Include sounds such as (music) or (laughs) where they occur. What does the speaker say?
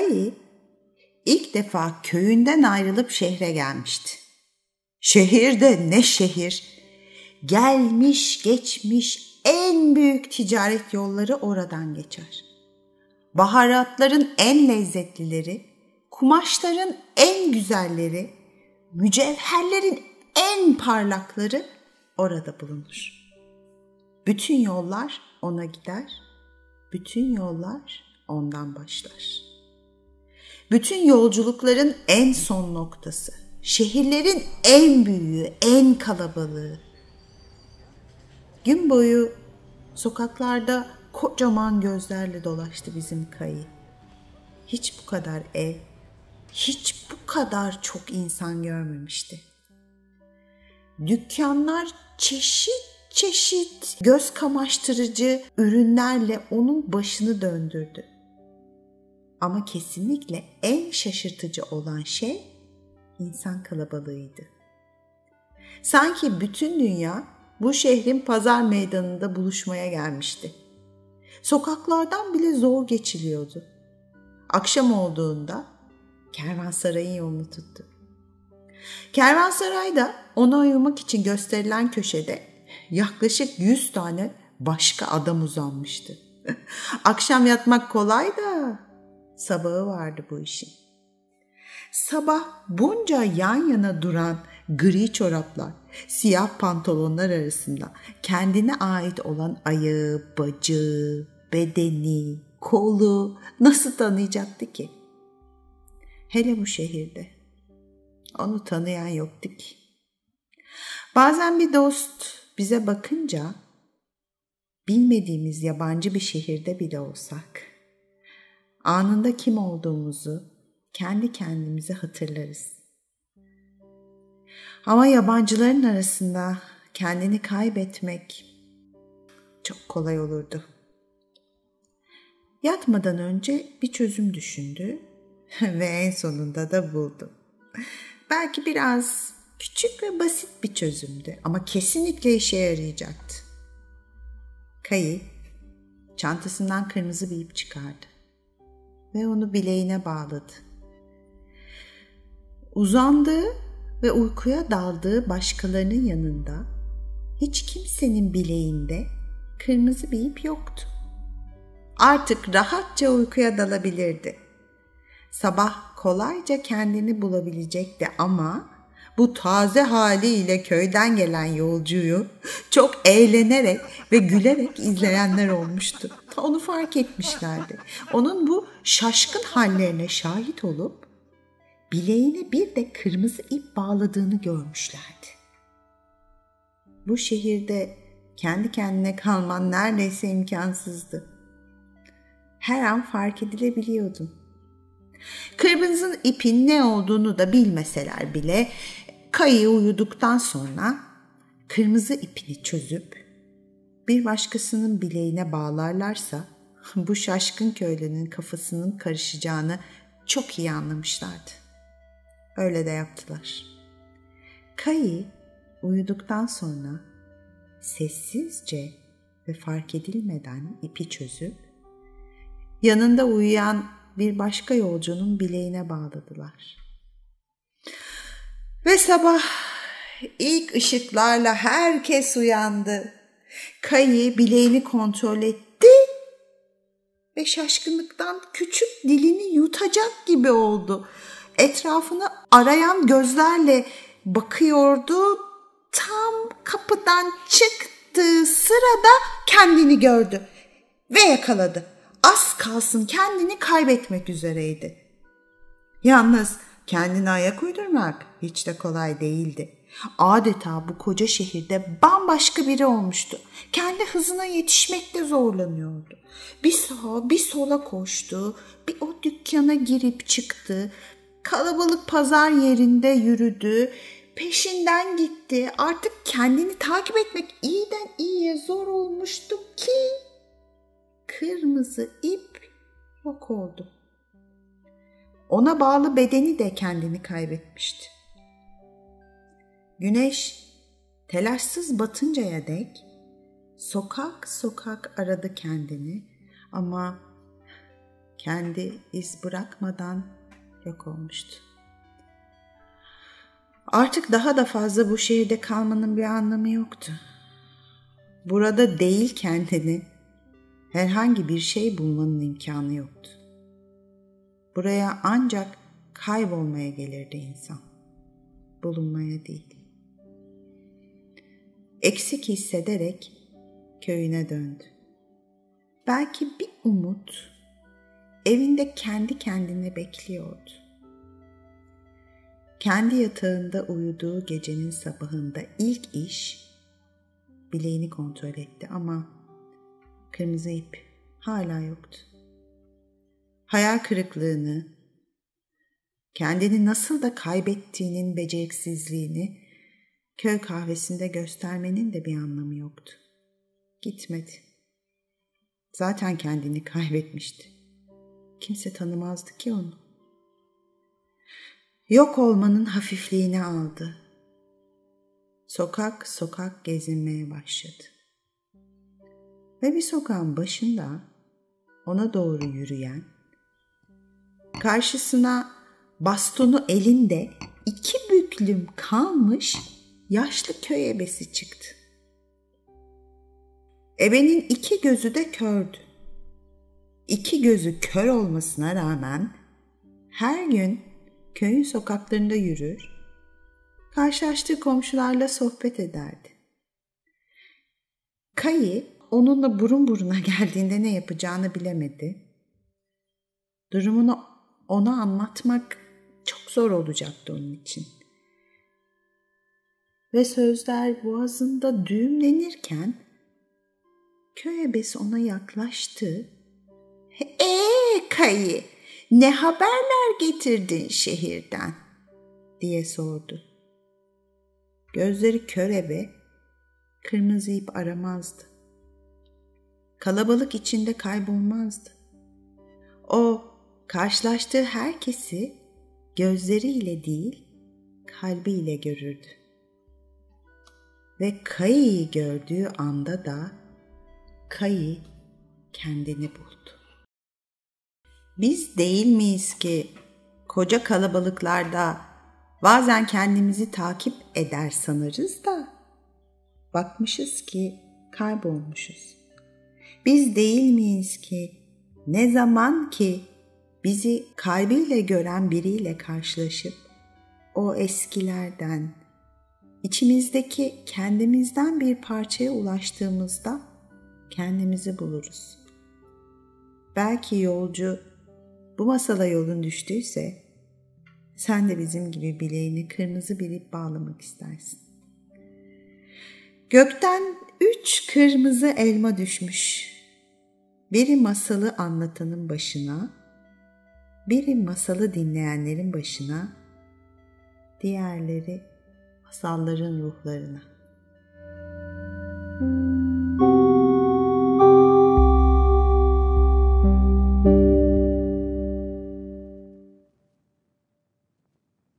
Kayı ilk defa köyünden ayrılıp şehre gelmişti. Şehirde ne şehir? Gelmiş geçmiş en büyük ticaret yolları oradan geçer. Baharatların en lezzetlileri, kumaşların en güzelleri, mücevherlerin en parlakları orada bulunur. Bütün yollar ona gider, bütün yollar ondan başlar. Bütün yolculukların en son noktası, şehirlerin en büyüğü, en kalabalığı. Gün boyu sokaklarda kocaman gözlerle dolaştı bizim kayı. Hiç bu kadar ev, hiç bu kadar çok insan görmemişti. Dükkanlar çeşit çeşit göz kamaştırıcı ürünlerle onun başını döndürdü. Ama kesinlikle en şaşırtıcı olan şey insan kalabalığıydı. Sanki bütün dünya bu şehrin pazar meydanında buluşmaya gelmişti. Sokaklardan bile zor geçiliyordu. Akşam olduğunda kervansarayın yolunu tuttu. Kervansarayda ona uyumak için gösterilen köşede yaklaşık 100 tane başka adam uzanmıştı. (laughs) Akşam yatmak kolay da sabahı vardı bu işin. Sabah bunca yan yana duran gri çoraplar, siyah pantolonlar arasında kendine ait olan ayağı, bacağı, bedeni, kolu nasıl tanıyacaktı ki? Hele bu şehirde. Onu tanıyan yoktu ki. Bazen bir dost bize bakınca bilmediğimiz yabancı bir şehirde bile olsak anında kim olduğumuzu kendi kendimize hatırlarız. Ama yabancıların arasında kendini kaybetmek çok kolay olurdu. Yatmadan önce bir çözüm düşündü (laughs) ve en sonunda da buldu. Belki biraz küçük ve basit bir çözümdü ama kesinlikle işe yarayacaktı. Kayı çantasından kırmızı bir ip çıkardı ve onu bileğine bağladı. Uzandığı ve uykuya daldığı başkalarının yanında hiç kimsenin bileğinde kırmızı bir ip yoktu. Artık rahatça uykuya dalabilirdi. Sabah kolayca kendini bulabilecekti ama bu taze haliyle köyden gelen yolcuyu çok eğlenerek ve gülerek izleyenler olmuştu. Onu fark etmişlerdi. Onun bu şaşkın hallerine şahit olup bileğine bir de kırmızı ip bağladığını görmüşlerdi. Bu şehirde kendi kendine kalman neredeyse imkansızdı. Her an fark edilebiliyordun. Kırmızı ipin ne olduğunu da bilmeseler bile Kayı uyuduktan sonra kırmızı ipini çözüp bir başkasının bileğine bağlarlarsa (laughs) bu şaşkın köylünün kafasının karışacağını çok iyi anlamışlardı. Öyle de yaptılar. Kayı uyuduktan sonra sessizce ve fark edilmeden ipi çözüp yanında uyuyan bir başka yolcunun bileğine bağladılar. Ve sabah ilk ışıklarla herkes uyandı. Kayı bileğini kontrol etti ve şaşkınlıktan küçük dilini yutacak gibi oldu. Etrafını arayan gözlerle bakıyordu. Tam kapıdan çıktığı sırada kendini gördü ve yakaladı. Az kalsın kendini kaybetmek üzereydi. Yalnız kendine ayak uydurmak hiç de kolay değildi. Adeta bu koca şehirde bambaşka biri olmuştu. Kendi hızına yetişmekte zorlanıyordu. Bir sağa bir sola koştu, bir o dükkana girip çıktı, kalabalık pazar yerinde yürüdü, peşinden gitti. Artık kendini takip etmek iyiden iyiye zor olmuştu ki kırmızı ip yok oldu. Ona bağlı bedeni de kendini kaybetmişti. Güneş telaşsız batıncaya dek sokak sokak aradı kendini ama kendi iz bırakmadan yok olmuştu. Artık daha da fazla bu şehirde kalmanın bir anlamı yoktu. Burada değil kendini herhangi bir şey bulmanın imkanı yoktu. Buraya ancak kaybolmaya gelirdi insan. Bulunmaya değil. Eksik hissederek köyüne döndü. Belki bir umut evinde kendi kendine bekliyordu. Kendi yatağında uyuduğu gecenin sabahında ilk iş bileğini kontrol etti ama kırmızı ip hala yoktu. Hayal kırıklığını, kendini nasıl da kaybettiğinin beceriksizliğini köy kahvesinde göstermenin de bir anlamı yoktu. Gitmedi. Zaten kendini kaybetmişti. Kimse tanımazdı ki onu. Yok olmanın hafifliğini aldı. Sokak sokak gezinmeye başladı. Ve bir sokağın başında ona doğru yürüyen, karşısına bastonu elinde iki büklüm kalmış yaşlı köy ebesi çıktı. Ebenin iki gözü de kördü. İki gözü kör olmasına rağmen her gün köyün sokaklarında yürür, karşılaştığı komşularla sohbet ederdi. Kayı onunla burun buruna geldiğinde ne yapacağını bilemedi. Durumunu ona anlatmak çok zor olacaktı onun için. Ve sözler boğazında düğümlenirken köy ebesi ona yaklaştı. Eee Kayı ne haberler getirdin şehirden diye sordu. Gözleri kör ebe kırmızı ip aramazdı. Kalabalık içinde kaybolmazdı. O karşılaştığı herkesi gözleriyle değil kalbiyle görürdü. Ve Kayı'yı gördüğü anda da Kayı kendini buldu. Biz değil miyiz ki koca kalabalıklarda bazen kendimizi takip eder sanırız da bakmışız ki kaybolmuşuz. Biz değil miyiz ki ne zaman ki bizi kalbiyle gören biriyle karşılaşıp o eskilerden, içimizdeki kendimizden bir parçaya ulaştığımızda kendimizi buluruz. Belki yolcu bu masala yolun düştüyse sen de bizim gibi bileğini kırmızı bir ip bağlamak istersin. Gökten üç kırmızı elma düşmüş. Biri masalı anlatanın başına, biri masalı dinleyenlerin başına, diğerleri masalların ruhlarına. Müzik